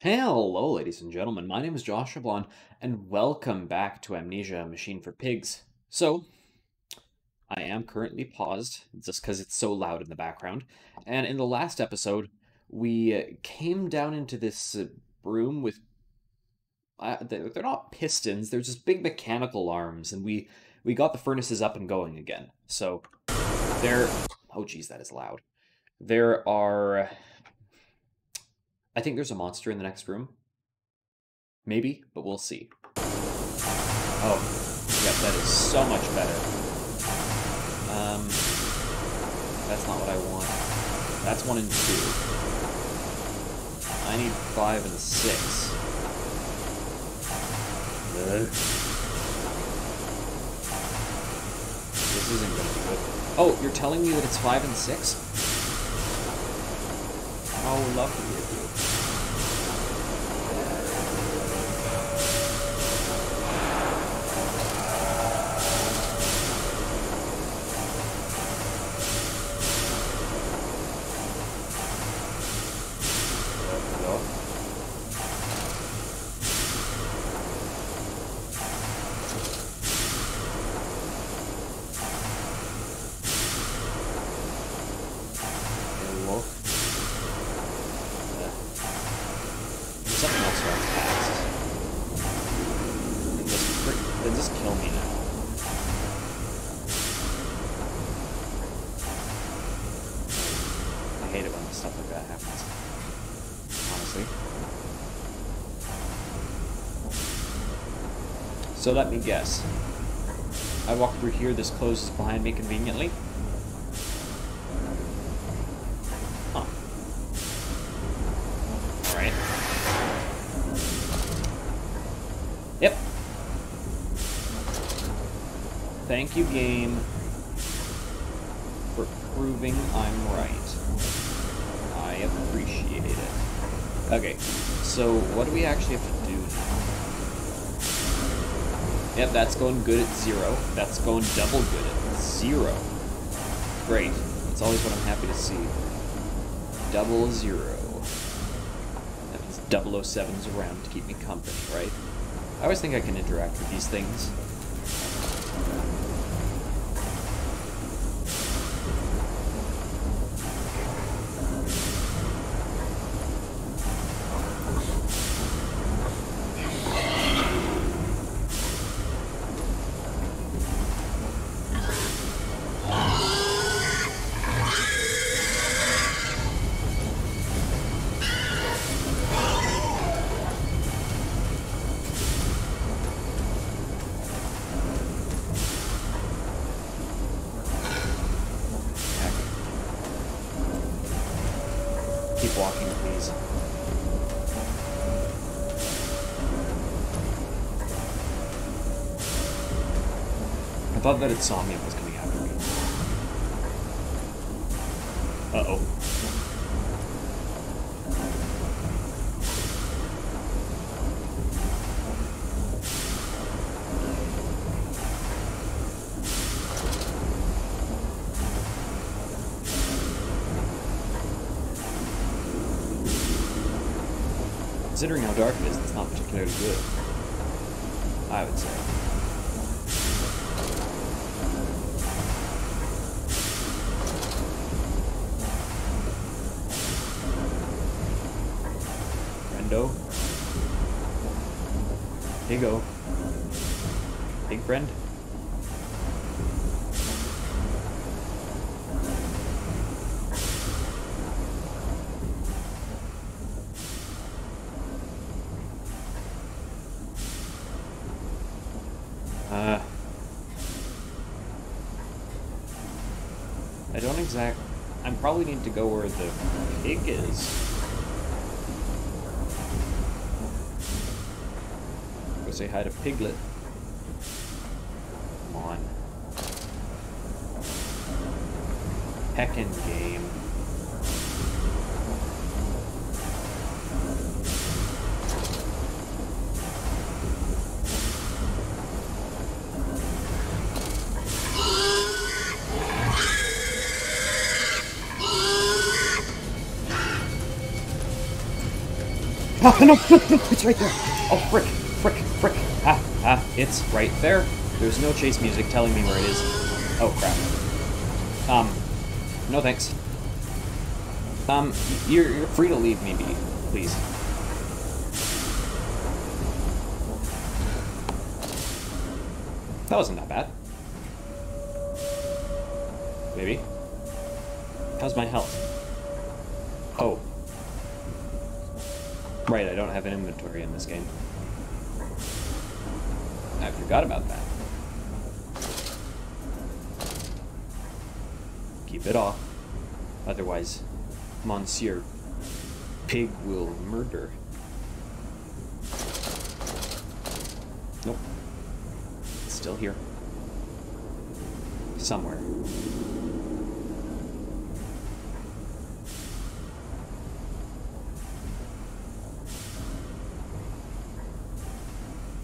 Hello, ladies and gentlemen. My name is Joshablon, and welcome back to Amnesia Machine for Pigs. So, I am currently paused, just because it's so loud in the background. And in the last episode, we uh, came down into this uh, room with... Uh, they're not pistons, they're just big mechanical arms, and we, we got the furnaces up and going again. So, there... Oh, geez, that is loud. There are I think there's a monster in the next room. Maybe, but we'll see. Oh, yeah, that is so much better. Um, that's not what I want. That's one and two. I need five and six. Ugh. This isn't gonna be good. Oh, you're telling me that it's five and six? How lucky of you. Hello? Hello? Uh, there's something else runs past. Then just, frick- then just kill me now. I hate it when stuff like that happens. Honestly. So let me guess. I walk through here, this closes behind me conveniently. Huh. Yep. Thank you, game, for proving I'm right. I appreciate it. Okay, so what do we actually have to? Yep, that's going good at zero. That's going double good at zero. Great. That's always what I'm happy to see. Double zero. That means 007's around to keep me company, right? I always think I can interact with these things. Thought that Insomniac was coming after me. Uh-oh. Considering how dark it is, it's not particularly good. I would say. Pigo. Big friend. Uh, I don't exact. I probably need to go where the pig is. Say hi to Piglet. Come on. Heckin' game. Ah, no, it's right there. Oh, frick. Ah, it's right there. There's no chase music telling me where it is. Oh, crap. Um, no thanks. Um, you're, you're free to leave me be, please. That wasn't that bad. Maybe. How's my health? Oh. Right, I don't have an inventory in this game. I forgot about that. Keep it off. Otherwise, Monsieur Pig will murder. Nope. It's still here. Somewhere.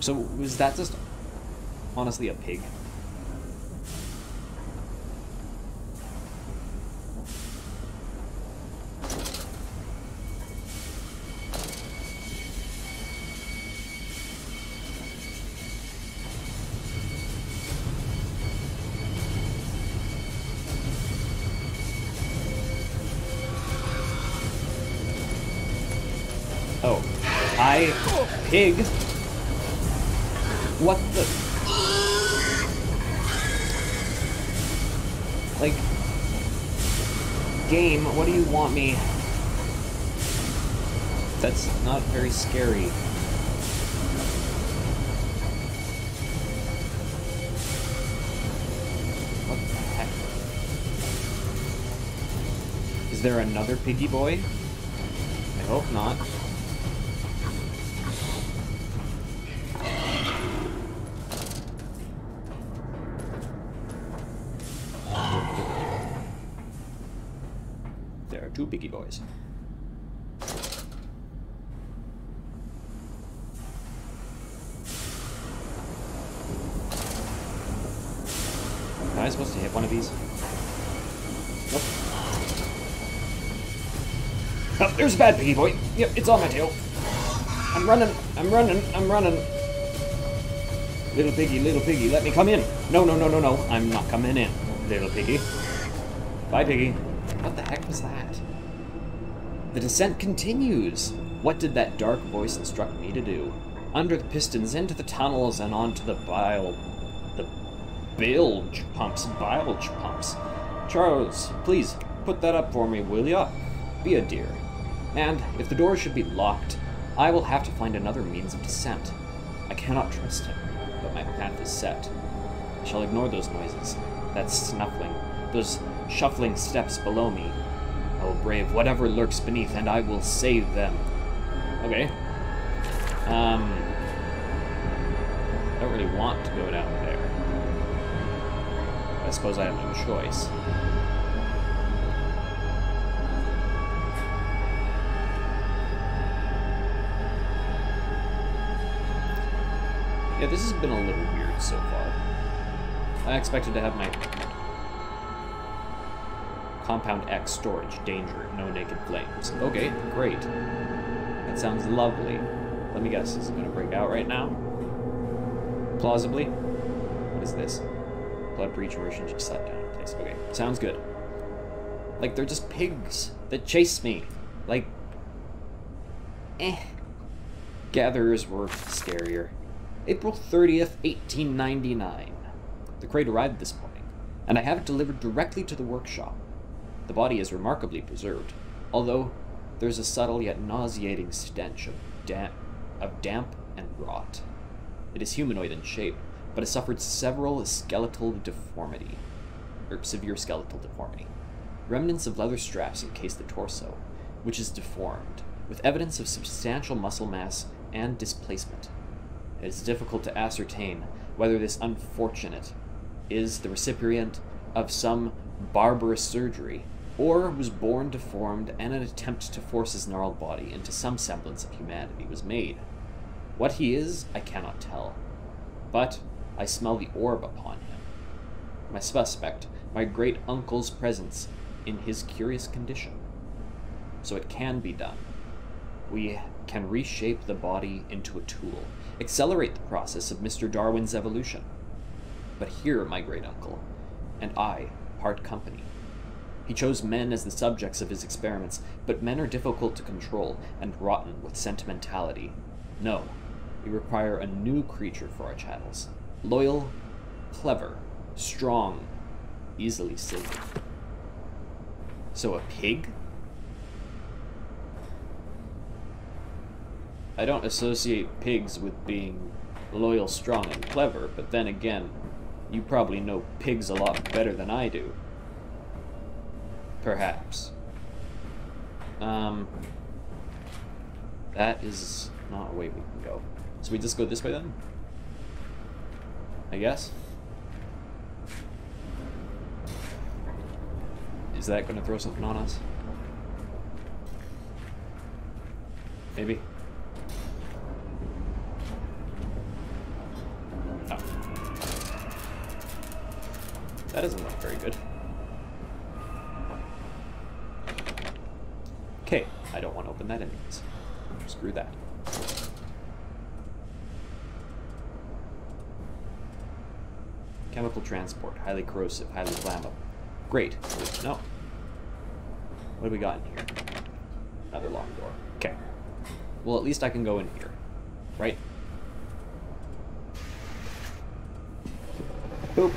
So, was that just honestly a pig? Oh, I pig. What the? Game, what do you want me? That's not very scary. What the heck? Is there another piggy boy? I hope not. Piggy boys. Am I supposed to hit one of these? Nope. Oh, there's a bad piggy boy. Yep, it's on my tail. I'm running, I'm running, I'm running. Little piggy, little piggy, let me come in. No, no, no, no, no. I'm not coming in, little piggy. Bye, piggy. Heck was that? The descent continues. What did that dark voice instruct me to do? Under the pistons, into the tunnels, and onto the bile... the bilge pumps, bilge pumps. Charles, please, put that up for me, will ya? Be a dear. And, if the door should be locked, I will have to find another means of descent. I cannot trust him, but my path is set. I shall ignore those noises, that snuffling, those shuffling steps below me. I will brave whatever lurks beneath, and I will save them. Okay. Um. I don't really want to go down there. I suppose I have no choice. Yeah, this has been a little weird so far. I expected to have my Compound X storage, danger, no naked flames. Okay, great. That sounds lovely. Let me guess, is it going to break out right now? Plausibly? What is this? Blood breach immersion just sat down in place. Okay, sounds good. Like, they're just pigs that chase me. Like, eh. Gatherers were scarier. April 30th, 1899. The crate arrived this morning, and I have it delivered directly to the workshop. The body is remarkably preserved, although there's a subtle yet nauseating stench of damp, of damp and rot. It is humanoid in shape, but has suffered several skeletal deformity, or severe skeletal deformity. Remnants of leather straps encase the torso, which is deformed, with evidence of substantial muscle mass and displacement. It is difficult to ascertain whether this unfortunate is the recipient of some barbarous surgery or was born deformed and an attempt to force his gnarled body into some semblance of humanity was made. What he is, I cannot tell. But I smell the orb upon him. My suspect, my great uncle's presence in his curious condition. So it can be done. we can reshape the body into a tool, accelerate the process of Mr. Darwin's evolution. But here, my great uncle, and I part company. He chose men as the subjects of his experiments, but men are difficult to control and rotten with sentimentality. No, we require a new creature for our chattels. Loyal, clever, strong, easily sated. So a pig? I don't associate pigs with being loyal, strong, and clever, but then again, you probably know pigs a lot better than I do. Perhaps. Um, that is not a way we can go. So we just go this way then? I guess? Is that going to throw something on us? Maybe? Oh. That doesn't look very good. Okay, I anyways. Screw that. Chemical transport, highly corrosive, highly flammable. Great. No. What do we got in here? Another locked door. Okay. Well, at least I can go in here. Right? Boop.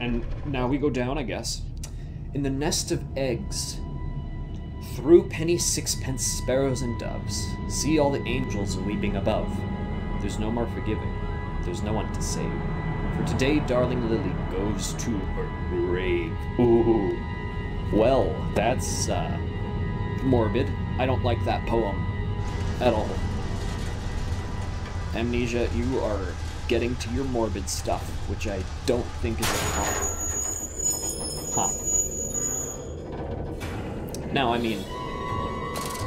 And now we go down, I guess. In the nest of eggs, through penny sixpence sparrows and doves, see all the angels weeping above. There's no more forgiving. There's no one to save. For today, darling Lily goes to her grave. Ooh. Well, that's, uh, morbid. I don't like that poem at all. Amnesia, you are getting to your morbid stuff, which I don't think is a problem. Huh. Now, I mean,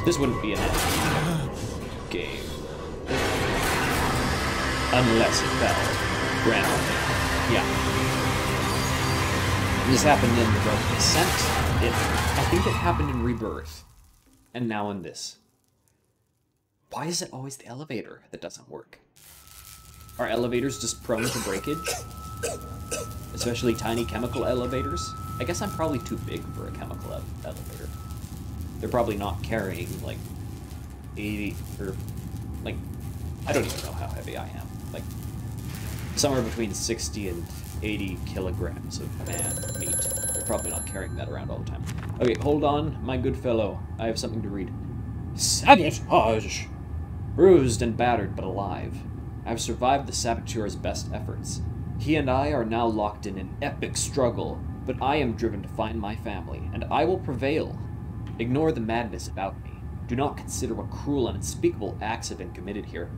this wouldn't be an end game. Unless it fell. Granted. Yeah. This happened in the Road Descent. It, I think it happened in Rebirth. And now in this. Why is it always the elevator that doesn't work? Are elevators just prone to breakage? Especially tiny chemical elevators? I guess I'm probably too big for a chemical elevator. They're probably not carrying, like, 80, or, like, I don't even know how heavy I am. Like, somewhere between 60 and 80 kilograms of man meat. They're probably not carrying that around all the time. Okay, hold on, my good fellow. I have something to read. Sabotage! Bruised and battered, but alive. I've survived the saboteur's best efforts. He and I are now locked in an epic struggle, but I am driven to find my family, and I will prevail. Ignore the madness about me. Do not consider what cruel and unspeakable acts have been committed here.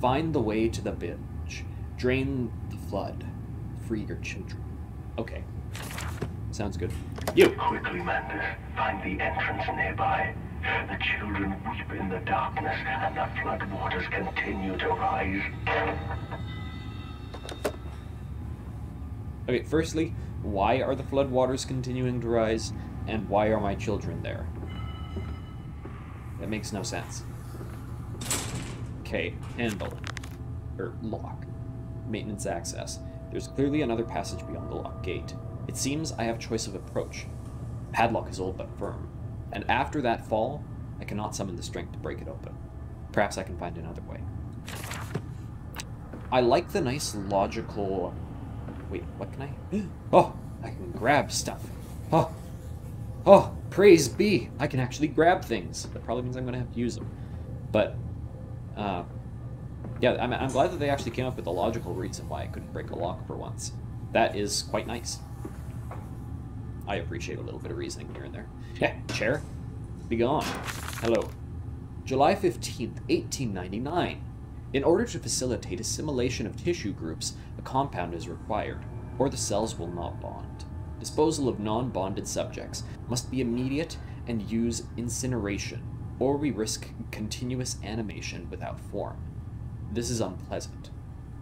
Find the way to the bin. Drain the flood. Free your children. Okay. Sounds good. You! Quickly, Mandus. Find the entrance nearby. The children weep in the darkness, and the flood waters continue to rise. Okay, firstly, why are the floodwaters continuing to rise, and why are my children there? That makes no sense. Okay, handle. Or lock maintenance access. There's clearly another passage beyond the locked gate. It seems I have choice of approach. Padlock is old but firm, and after that fall, I cannot summon the strength to break it open. Perhaps I can find another way. I like the nice logical... Wait, what can I... Oh, I can grab stuff. Oh, oh, praise be! I can actually grab things. That probably means I'm going to have to use them. But, uh, yeah, I'm, I'm glad that they actually came up with a logical reason why I couldn't break a lock for once. That is quite nice. I appreciate a little bit of reasoning here and there. Yeah, chair. Be gone. Hello. July 15th, 1899. In order to facilitate assimilation of tissue groups, a compound is required, or the cells will not bond. Disposal of non-bonded subjects must be immediate and use incineration, or we risk continuous animation without form. This is unpleasant.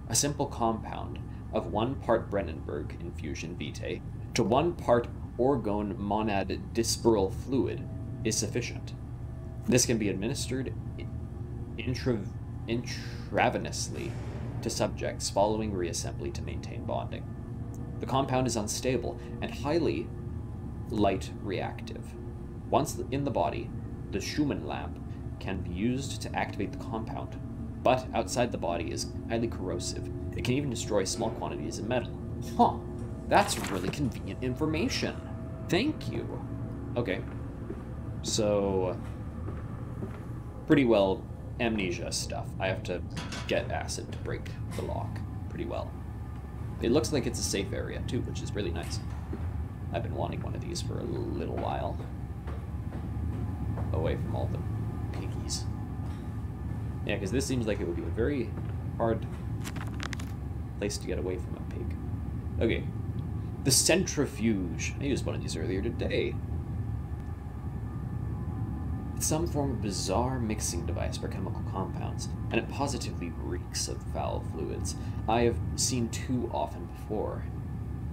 A simple compound of one part Brandenburg infusion vitae to one part orgone monad dispersal fluid is sufficient. This can be administered intra intravenously to subjects following reassembly to maintain bonding. The compound is unstable and highly light reactive. Once in the body, the Schumann lamp can be used to activate the compound, but outside the body is highly corrosive. It can even destroy small quantities of metal. Huh, that's really convenient information. Thank you. Okay, so pretty well amnesia stuff. I have to get acid to break the lock pretty well. It looks like it's a safe area too, which is really nice. I've been wanting one of these for a little while. Away from all the piggies. Yeah, because this seems like it would be a very hard place to get away from a pig. Okay. The centrifuge. I used one of these earlier today. It's some form of bizarre mixing device for chemical compounds, and it positively reeks of foul fluids. I have seen too often before.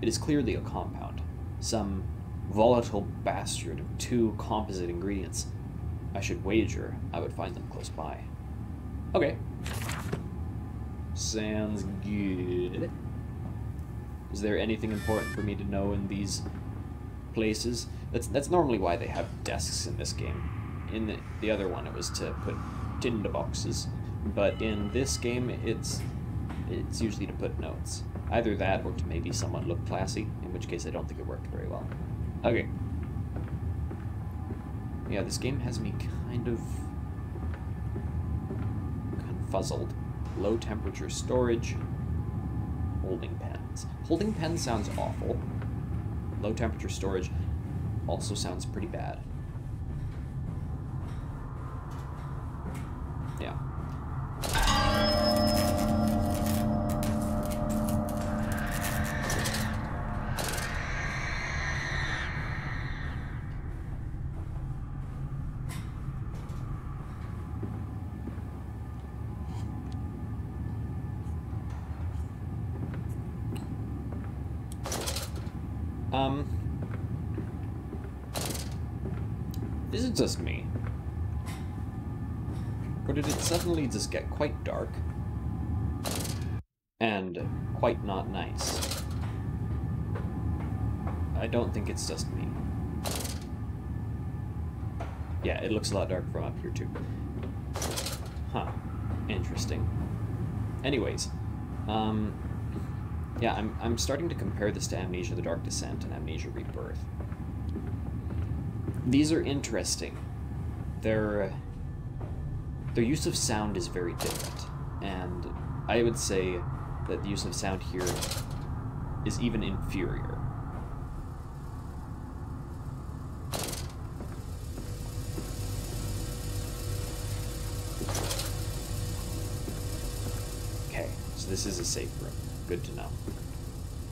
It is clearly a compound, some volatile bastard of two composite ingredients. I should wager I would find them close by. Okay. Sounds good. Is there anything important for me to know in these places? That's that's normally why they have desks in this game in the, the other one it was to put tinder boxes, but in this game it's it's usually to put notes. Either that or to maybe somewhat look classy, in which case I don't think it worked very well. Okay. Yeah, this game has me kind of confuzzled. Low temperature storage, holding pens. Holding pens sounds awful. Low temperature storage also sounds pretty bad. Just me? Or did it suddenly just get quite dark? And quite not nice? I don't think it's just me. Yeah, it looks a lot dark from up here too. Huh. Interesting. Anyways, um, yeah, I'm, I'm starting to compare this to Amnesia the Dark Descent and Amnesia Rebirth. These are interesting. Their, uh, their use of sound is very different, and I would say that the use of sound here is even inferior. Okay, so this is a safe room. Good to know.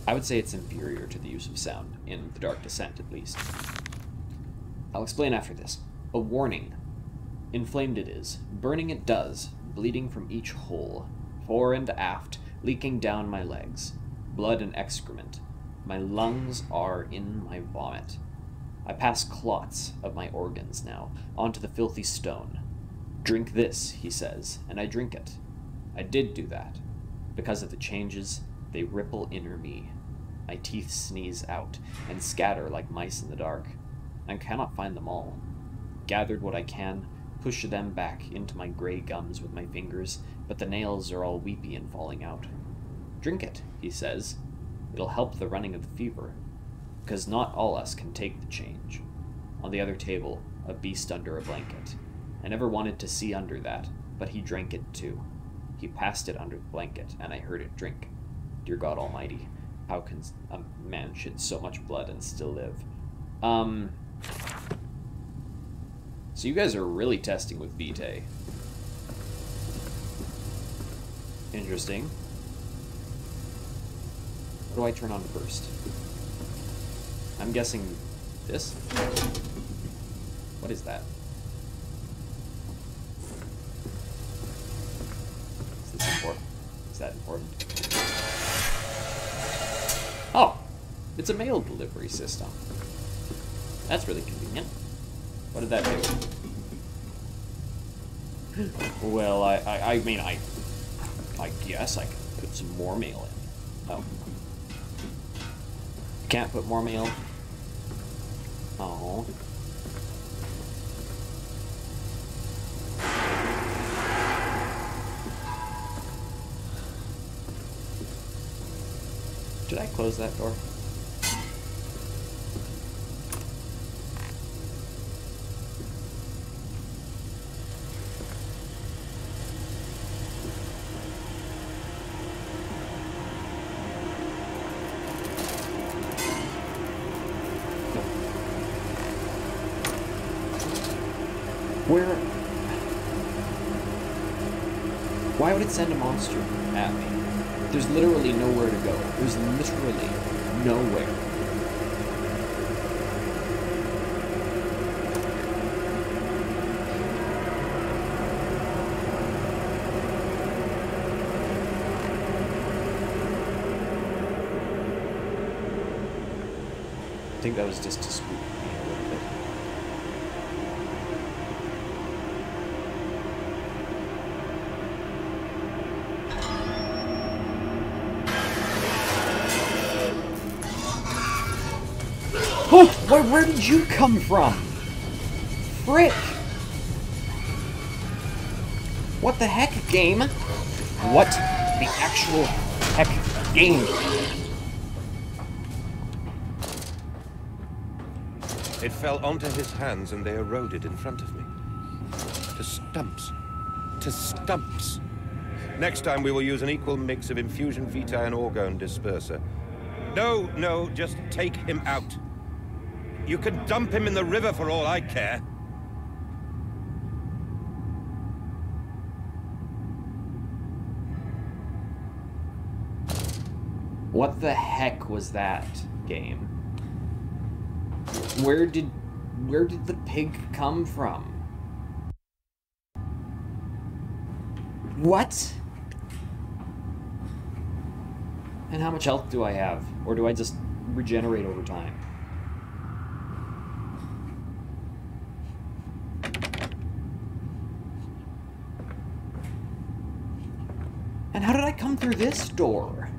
I would say it's inferior to the use of sound, in The Dark Descent at least. I'll explain after this. A warning. Inflamed it is, burning it does, bleeding from each hole, fore and aft, leaking down my legs. Blood and excrement. My lungs are in my vomit. I pass clots of my organs now onto the filthy stone. Drink this, he says, and I drink it. I did do that. Because of the changes, they ripple inner me. My teeth sneeze out and scatter like mice in the dark. I cannot find them all. Gathered what I can, push them back into my gray gums with my fingers, but the nails are all weepy and falling out. Drink it, he says. It'll help the running of the fever. Because not all us can take the change. On the other table, a beast under a blanket. I never wanted to see under that, but he drank it too. He passed it under the blanket, and I heard it drink. Dear God Almighty, how can a man shed so much blood and still live? Um. So you guys are really testing with Vitae. Interesting. What do I turn on first? I'm guessing this? What is that? Is this important? Is that important? Oh, it's a mail delivery system. That's really convenient. What did that do? well, I, I, I mean, I, I guess I could put some more mail in. Oh. Can't put more mail? Oh. Did I close that door? Monster at me? There's literally nowhere to go. There's literally nowhere. I think that was just to spook where, did you come from? Frick! What the heck, game? What the actual heck, game? It fell onto his hands and they eroded in front of me. To stumps. To stumps. Next time we will use an equal mix of infusion vitae and orgone disperser. No, no, just take him out. You can dump him in the river for all I care. What the heck was that game? Where did where did the pig come from? What? And how much health do I have? Or do I just regenerate over time? And how did I come through this door?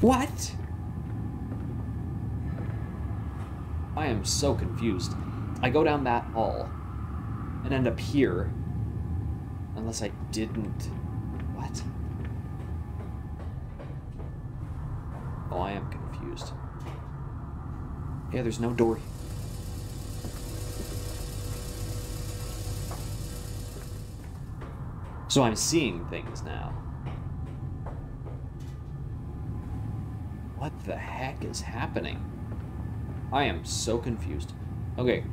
What? I am so confused. I go down that hall and end up here. Unless I didn't. What? Oh, I am confused. Yeah, there's no door. So I'm seeing things now. What the heck is happening? I am so confused. Okay.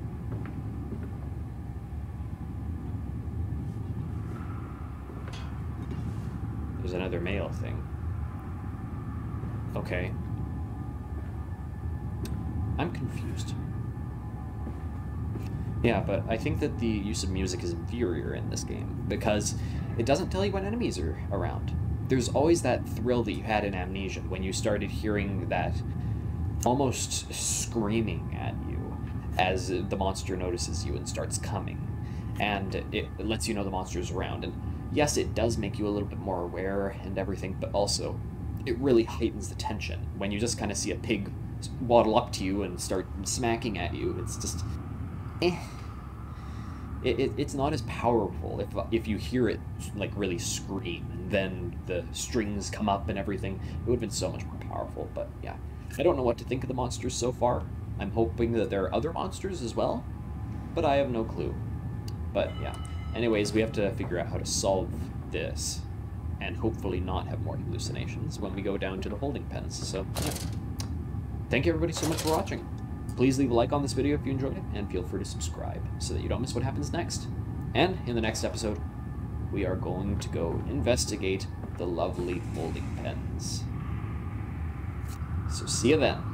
There's another mail thing. Okay. I'm confused. Yeah, but I think that the use of music is inferior in this game because it doesn't tell you when enemies are around. There's always that thrill that you had in Amnesia when you started hearing that almost screaming at you as the monster notices you and starts coming. And it lets you know the monster's around. And yes, it does make you a little bit more aware and everything, but also it really heightens the tension when you just kind of see a pig waddle up to you and start smacking at you. It's just, eh. It, it, it's not as powerful if if you hear it like really scream and then the strings come up and everything. It would have been so much more powerful. But yeah, I don't know what to think of the monsters so far. I'm hoping that there are other monsters as well, but I have no clue. But yeah. Anyways, we have to figure out how to solve this and hopefully not have more hallucinations when we go down to the holding pens. So, yeah. Thank you everybody so much for watching. Please leave a like on this video if you enjoyed it, and feel free to subscribe so that you don't miss what happens next. And in the next episode, we are going to go investigate the lovely folding pens. So see you then.